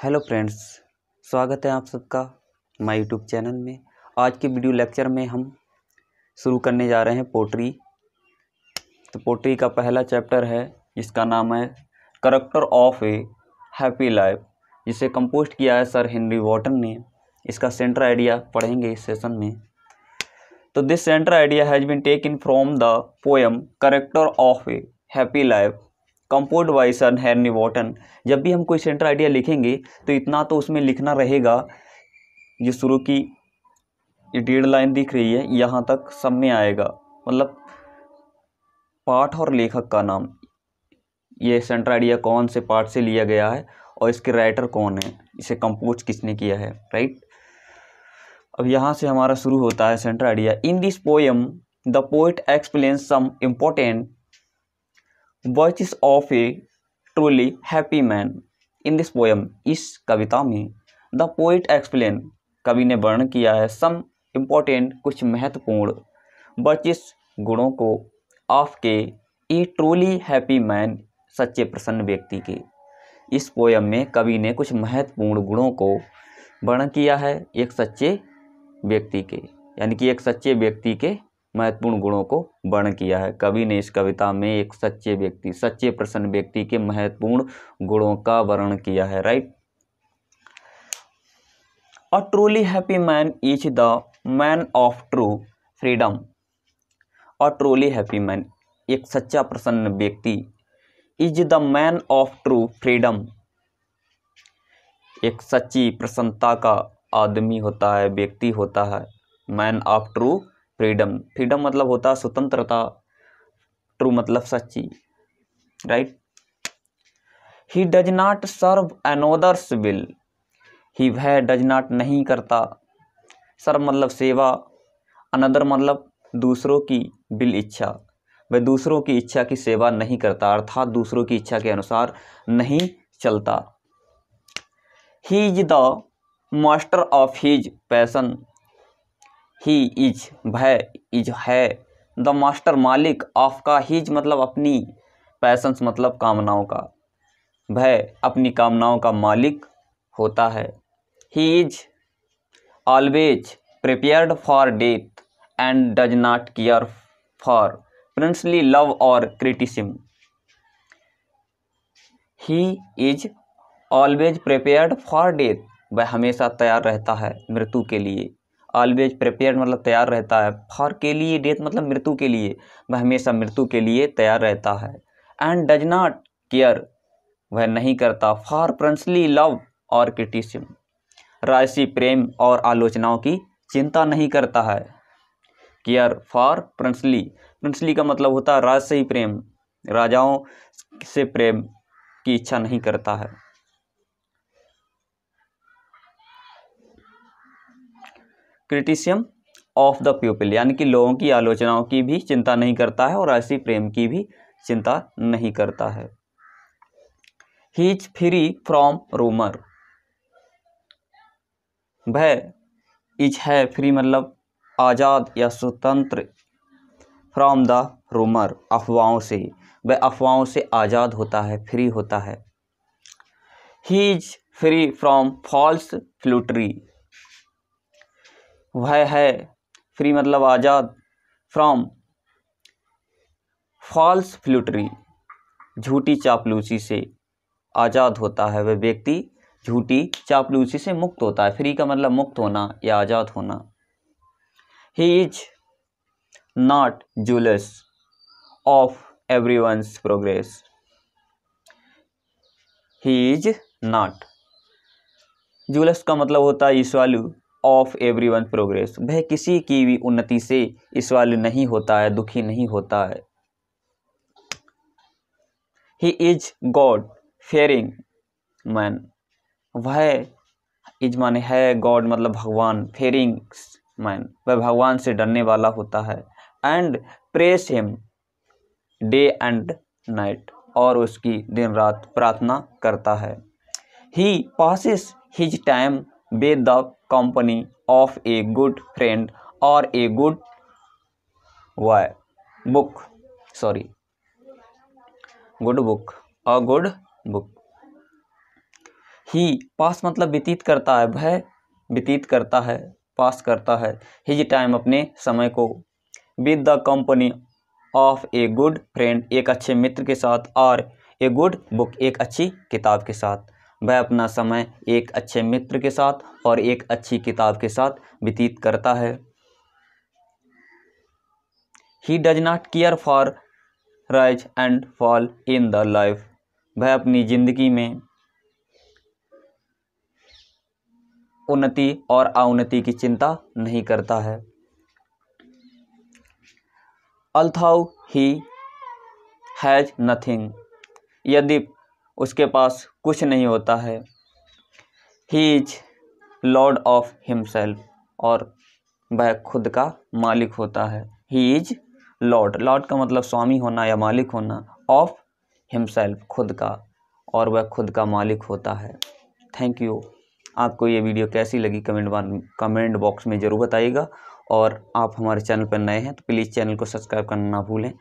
Hello friends, स्वागत है आप सबका माय यूट्यूब चैनल में। आज के वीडियो लेक्चर में हम शुरू करने जा रहे हैं पोट्री। तो पोट्री का पहला चैप्टर है, जिसका नाम है character of a happy life जिसे कंपोस्ट किया है सर हेनरी वॉटन ने। इसका सेंटर आइडिया पढ़ेंगे इस सेशन में। तो this centre idea has been taken from the poem character of a happy life composed by sir हैरनी Wotton. जब भी हम कोई सेंटर आइडिया लिखेंगे तो इतना तो उसमें लिखना रहेगा। जो शुरू की ये डेढ़ लाइन दिख रही है, यहाँ तक सब में आएगा। मतलब पाठ और लेखक का नाम। ये सेंटर आइडिया कौन से पार्ट से लिया गया है और इसके राइटर कौन है? इसे कंपोज किसने किया है राइट अब यहाँ से हमारा शुरू होता है centre idea. In this poem the poet explain some important virtues of a truly happy man in this poem इस कविता में द पोइट एक्सप्लेन कवि ने वर्णन किया है सम इम्पोर्टेंट कुछ महत्वपूर्ण वर्चिस गुणों को ऑफ़ के ए ट्रूली हैप्पी मैन सच्चे प्रसन्न व्यक्ति के। इस पोयम में कवि ने कुछ महत्वपूर्ण गुणों को वर्णन किया है एक सच्चे व्यक्ति के, यानी कि एक सच्चे व्यक्ति के महत्वपूर्ण गुणों को वर्ण किया है। कवि ने इस कविता में एक सच्चे व्यक्ति, सच्चे प्रसन्न व्यक्ति के महत्वपूर्ण गुणों का वर्णन किया है right a truly happy man is the man of true freedom a truly happy man एक सच्चा प्रसन्न व्यक्ति is the man of true freedom एक सच्ची प्रसन्नता का आदमी होता है, व्यक्ति होता है man of true freedom. Freedom मतलब होता स्वतंत्रता ट्रू मतलब सच्ची right he does not serve another's will he वह डज नॉट नहीं करता। सर्व मतलब सेवा अनदर मतलब दूसरों की बिल इच्छा। वह दूसरों की इच्छा की सेवा नहीं करता, अर्थात दूसरों की इच्छा के अनुसार नहीं चलता। He is the master of his passion he is भय इज़ है। द मास्टर मालिक ऑफ़ का हीज मतलब अपनी पैसन्स मतलब कामनाओं का। भय अपनी कामनाओं का मालिक होता है। He is always prepared for death and does not care for princely love और criticism he is always prepared for death वह हमेशा तैयार रहता है मृत्यु के लिए। ऑलवेज प्रिपेयर मतलब तैयार रहता है। फॉर के लिए डेथ मतलब मृत्यु के लिए। वह हमेशा मृत्यु के लिए तैयार रहता है। एंड डज नॉट केयर वह नहीं करता। फॉर प्रंसली लव और क्रिटिसिम राजसी प्रेम और आलोचनाओं की चिंता नहीं करता है। Care for princely. प्रिंसली का मतलब होता है राजसी प्रेम। राजाओं से प्रेम की इच्छा नहीं करता है। क्रिटिसियम ऑफ़ द पीपल यानी कि लोगों की आलोचनाओं की भी चिंता नहीं करता है और ऐसी प्रेम की भी चिंता नहीं करता है। He is free from rumour वह इज़ है फ्री मतलब आज़ाद या स्वतंत्र फ्रॉम द रूमर अफवाहों से। वह अफवाहों से आज़ाद होता है फ्री होता है। He is free from false flattery वह है फ्री मतलब आज़ाद फ्रॉम फॉल्स फ्लूटरी झूठी चापलूसी से आज़ाद होता है वह व्यक्ति, झूठी चापलूसी से मुक्त होता है। फ्री का मतलब मुक्त होना या आज़ाद होना। He is not jealous of every one's progress he is not jealous का मतलब होता है ईश्वालु ऑफ़ एवरी वन प्रोग्रेस वह किसी की भी उन्नति से इस वाले नहीं होता है, दुखी नहीं होता है। He is god fearing man वह इज़ माने है गॉड मतलब भगवान फेयरिंग मैन वह भगवान से डरने वाला होता है। And prays him day and night और उसकी दिन रात प्रार्थना करता है। He passes his time with the company of a good friend or a good why? Book. Sorry. Good book. A good book. He pass मतलब व्यतीत करता है वह व्यतीत करता है पास करता है। हिज टाइम अपने समय को। With the company of a good friend एक अच्छे मित्र के साथ और ए गुड बुक एक अच्छी किताब के साथ। वह अपना समय एक अच्छे मित्र के साथ और एक अच्छी किताब के साथ व्यतीत करता है। He does not care for rise and fall in the life वह अपनी ज़िंदगी में उन्नति और अवनति की चिंता नहीं करता है। अल्थाउ ही हैज़ नथिंग यदि उसके पास कुछ नहीं होता है। He is lord of himself और वह खुद का मालिक होता है। ही इज़ लॉर्ड लॉर्ड का मतलब स्वामी होना या मालिक होना। ऑफ़ हिमसेल्फ खुद का और वह खुद का मालिक होता है। थैंक यू आपको ये वीडियो कैसी लगी कमेंट कमेंट बॉक्स में ज़रूर बताइएगा। और आप हमारे चैनल पर नए हैं तो प्लीज़ चैनल को सब्सक्राइब करना ना भूलें।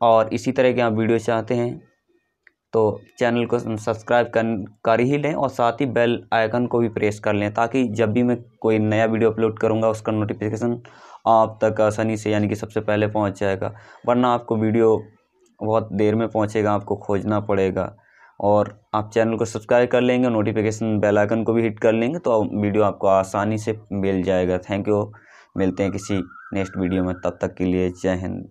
और इसी तरह के आप वीडियो चाहते हैं तो चैनल को सब्सक्राइब कर कर ही लें और साथ ही बेल आइकन को भी प्रेस कर लें, ताकि जब भी मैं कोई नया वीडियो अपलोड करूँगा, उसका नोटिफिकेशन आप तक आसानी से, यानी कि सबसे पहले पहुँच जाएगा। वरना आपको वीडियो बहुत देर में पहुँचेगा, आपको खोजना पड़ेगा। और आप चैनल को सब्सक्राइब कर लेंगे नोटिफिकेशन बेल आइकन को भी हिट कर लेंगे तो वीडियो आपको आसानी से मिल जाएगा। Thank you. मिलते हैं किसी नेक्स्ट वीडियो में, तब तक के लिए जय हिंद।